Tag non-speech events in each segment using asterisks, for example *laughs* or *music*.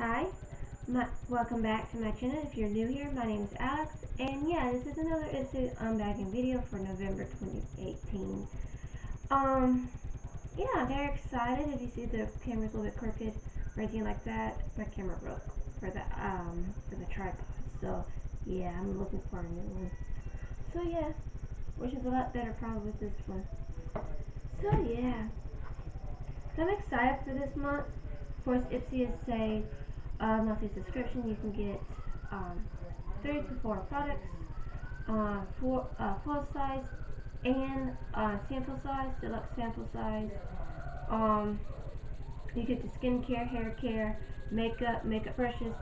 Hi, my, welcome back to my channel. If you're new here, my name is Alex, and yeah, this is another Ipsy unbagging video for November 2018. Um, yeah, I'm very excited. If you see the camera's a little bit crooked or anything like that, my camera broke for the um for the tripod. So yeah, I'm looking for a new one. So yeah, which is a lot better probably with this one. So yeah, so I'm excited for this month. Of course, Ipsy is a uh, monthly subscription. You can get um, three to four products, uh, full, uh, full size and uh, sample size, deluxe sample size. Um, you get the skincare, hair care, makeup, makeup brushes,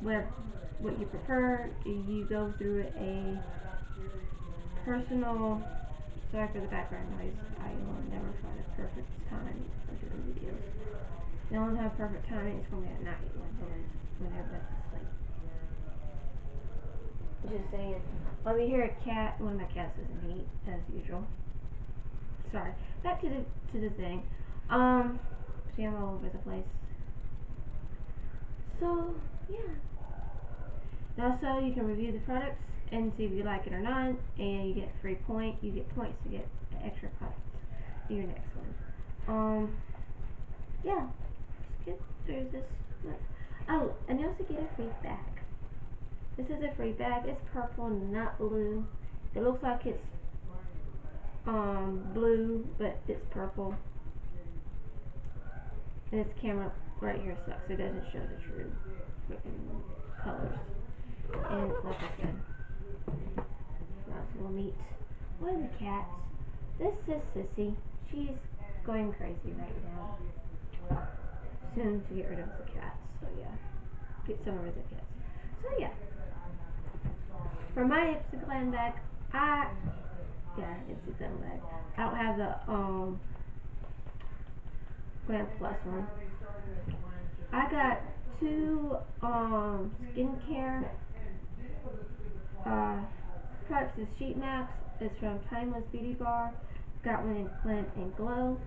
whatever what you prefer. You go through a personal. Sorry for the background noise. I will never find a perfect time for. The only have perfect timing It's going to be at night when, when everybody's asleep. Just saying. Let me hear a cat. One of my cats doesn't eat, as usual. Sorry. Back to the to the thing. Um, see, I'm all over the place. So, yeah. Also, you can review the products and see if you like it or not, and you get free point. You get points to get extra products in your next one. Um, yeah get through this month. Oh, and you also get a free bag. This is a free bag. It's purple, not blue. It looks like it's um blue, but it's purple. And this camera right here sucks. It doesn't show the true colors. And like I said, lots will meet one of the cats. This is Sissy. She's going crazy right now soon to get rid of the cats. So yeah, get some rid of the cats. So yeah, for my Ipsy bag, I yeah Ipsy bag. I don't have the um Glam Plus one. I got two um skincare uh products. This sheet mask is from Timeless Beauty Bar. Got one in Glam and Glow.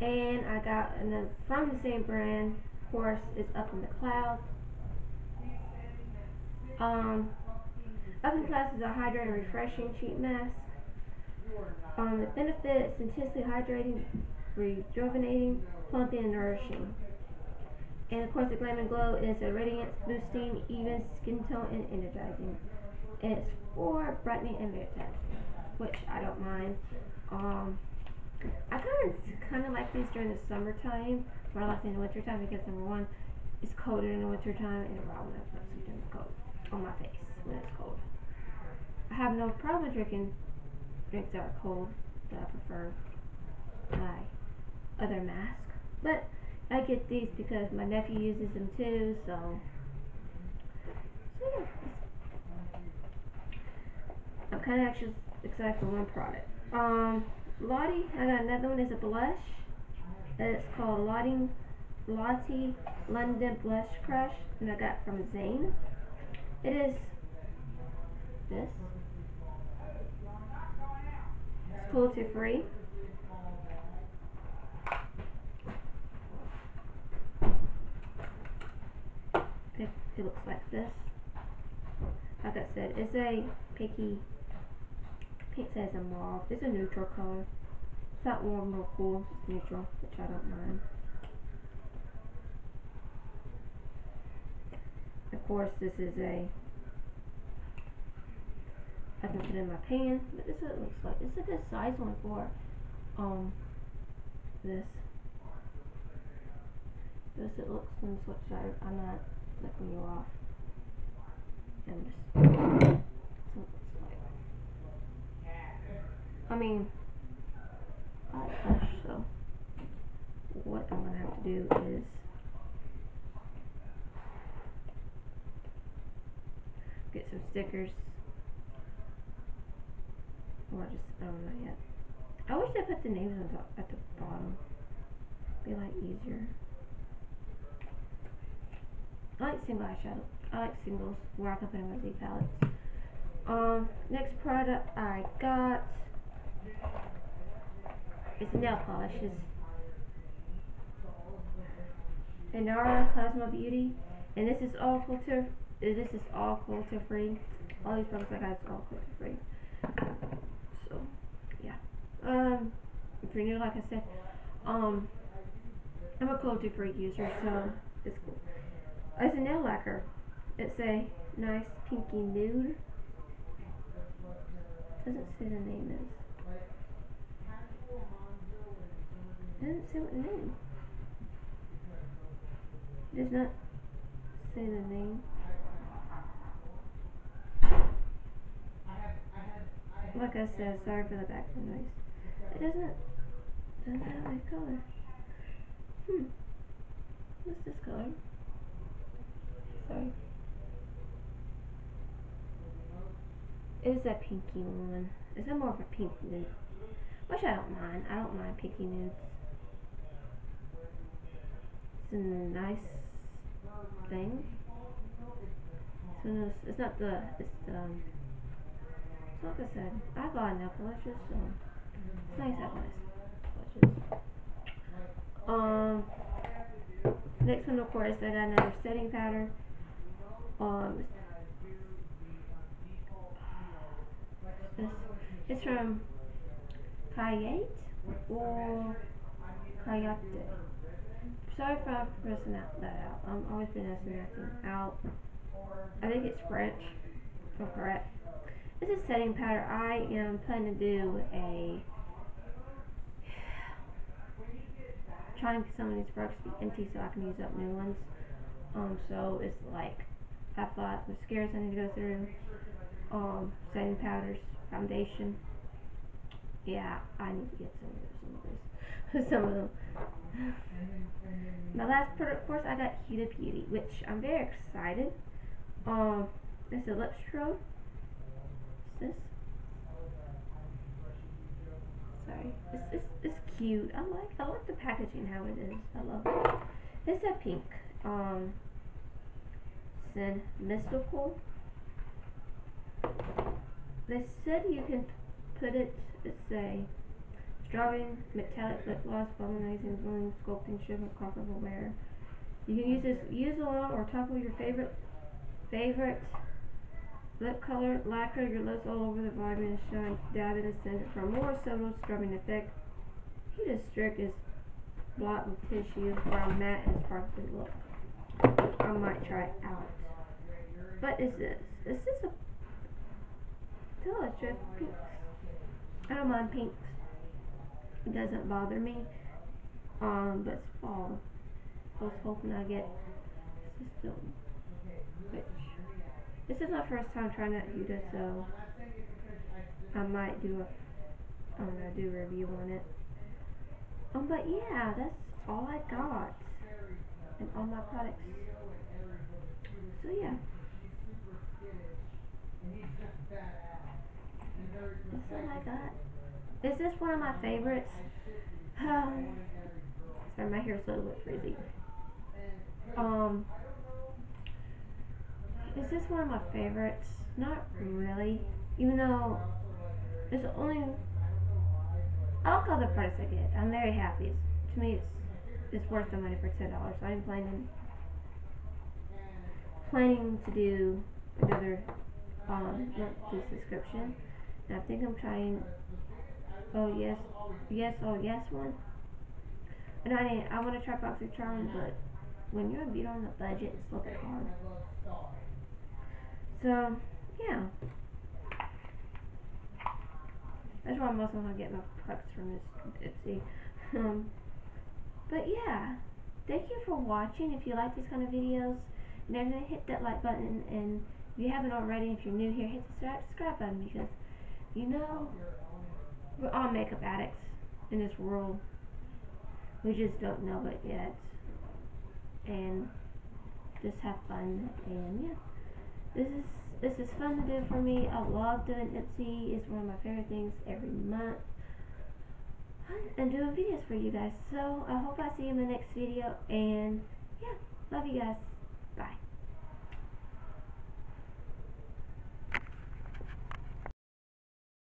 And I got another from the same brand. Of course, it's Up in the Clouds. Um, Up in the Clouds is a hydrating, refreshing sheet mask. Um, the benefits: intensely hydrating, rejuvenating, plumping, and nourishing. And of course, the Glam and Glow is a radiance boosting, even skin tone, and energizing. And it's for brightening and revitalizing, which I don't mind. Um, I kind of kind of like these during the summertime, but I like them in the wintertime because number one, it's colder in the wintertime, and I want to put something cold on my face when it's cold. I have no problem drinking drinks that are cold, but I prefer my other mask. But I get these because my nephew uses them too, so. so yeah. I'm kind of actually excited for one product. Um, Lottie, I got another one is a blush. It's called Lottie, Lottie London Blush Crush, and I got from Zane. It is this. It's cruelty free. It, it looks like this. Like I said, it's a picky Pink says a mauve. It's a neutral color. It's not warm nor cool. It's neutral, which I don't mind. Of course, this is a. I can put in my pan, but this is what it looks like. It's a good size one for um this. This it looks the switch. I'm not flicking you off. I'm just. I mean, I like so what I'm gonna have to do is get some stickers. Or just, I don't know yet. I wish I put the names on top, at the bottom. Be like easier. I like single eyeshadow. I like singles where I can put in my big palettes. Um, next product I got is nail polishes. Inara Plasma Beauty, and this is all culture. This is all cruelty free. All these products I got is all cruelty free. So, yeah. Um, if you're new, like I said, um, I'm a cruelty free user, so it's cool. It's a nail lacquer. It's a nice pinky nude. Doesn't say the name is. Doesn't say what name. Does not say the name. Like I said, sorry for the background noise. It doesn't doesn't have a color. Hmm. What's this color? Sorry. It is a pinky one. Is a more of a pink nude. Which I don't mind. I don't mind pinky nudes. It's a nice thing. So it's not the it's the um, like I said, I got enough polishes, so it's nice polishes. Um next one of course I got another setting powder. Um it's, it's from Kayate or Kayate. Sorry if I'm pronouncing that, out. I'm always pronouncing that out. I think it's French, if I'm correct. This is setting powder. I am planning to do a trying some of these products to be empty so I can use up new ones. Um, so it's like I thought mascaras I need to go through, um, setting powders, foundation. Yeah, I need to get some of those, some of those, *laughs* some of them. My last product, of course, I got Huda Beauty, which I'm very excited. Um, it's a lip strobe. This? Sorry, it's, it's it's cute. I like I like the packaging how it is. I love it. It's a pink. Um, it's in mystical. They said you can put it. It's a strawberry metallic lip gloss, volumizing, bloom, sculpting, sugar, comfortable wear. You can use this use alone or top of your favorite favorite lip color, lacquer your lips all over the vitamin shine, dab in the center for a more subtle scrubbing effect. Huda Strict is block with tissue for a matte and sparkly look. I might try it out. What is this? Is this a tell us just pinks? I don't mind pinks. It doesn't bother me. Um, but it's fall. I was hoping I get this this is my first time trying out Huda, so I might do a I'm gonna do a review on it. Um, but yeah, that's all I got and all my products. So yeah. That's all I got. Is this one of my favorites? Um, *sighs* sorry, my hair's a little bit frizzy. Um, is this one of my favorites? Not really. Even though it's only I like all the products I get. I'm very happy. It's, to me, it's it's worth the money for ten dollars. I'm planning planning to do another um monthly subscription. And I think I'm trying. Oh yes, yes, oh yes one. And I didn't, I want to try BoxyCharm, but when you're a bit on the budget, it's a little bit hard. So yeah. That's why I'm also gonna get my products from this Ipsy. *laughs* Um, but yeah, thank you for watching. If you like these kind of videos, everything, hit that like button. And if you haven't already, if you're new here, hit the subscribe button because you know we're all makeup addicts in this world. We just don't know it yet. And just have fun. And yeah, this is this is fun to do for me. I love doing Ipsy. It's one of my favorite things every month. And doing videos for you guys. So I hope I see you in the next video. And yeah, love you guys.